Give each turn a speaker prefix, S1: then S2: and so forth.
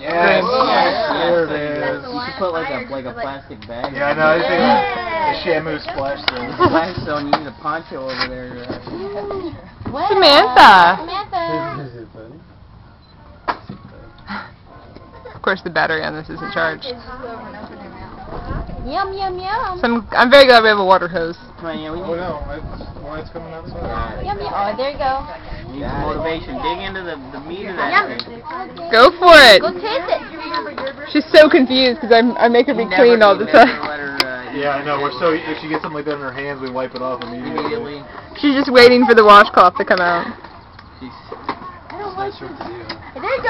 S1: Yes.
S2: Yes.
S1: There it
S2: That's
S1: is.
S2: the
S3: You should put like a like a plastic bag.
S1: Yeah, I know. I just think the Shamu splash zone.
S3: Splash zone. You need a poncho over there. Uh,
S2: Wow.
S4: Samantha.
S2: Samantha.
S4: Of course, the battery on this isn't charged.
S2: Yum yum yum.
S4: So I'm, I'm very glad we have a water hose.
S3: come yeah, we
S1: Oh no, it's, why it's coming outside?
S2: Yum yum. Oh, there you go.
S3: Need some motivation. Dig into the the meat of that thing.
S4: Go for it.
S2: Go taste it.
S4: She's so confused because I make her be
S3: never
S4: clean all
S3: do,
S4: the
S3: never
S4: time.
S3: Let her, uh,
S1: Yeah, I know. We're so if she gets something like that in her hands, we wipe it off immediately.
S3: immediately.
S4: She's just waiting for the washcloth to come out.
S3: She's
S2: I don't want
S1: Nice to do.
S2: There you go.
S1: I'm sorry.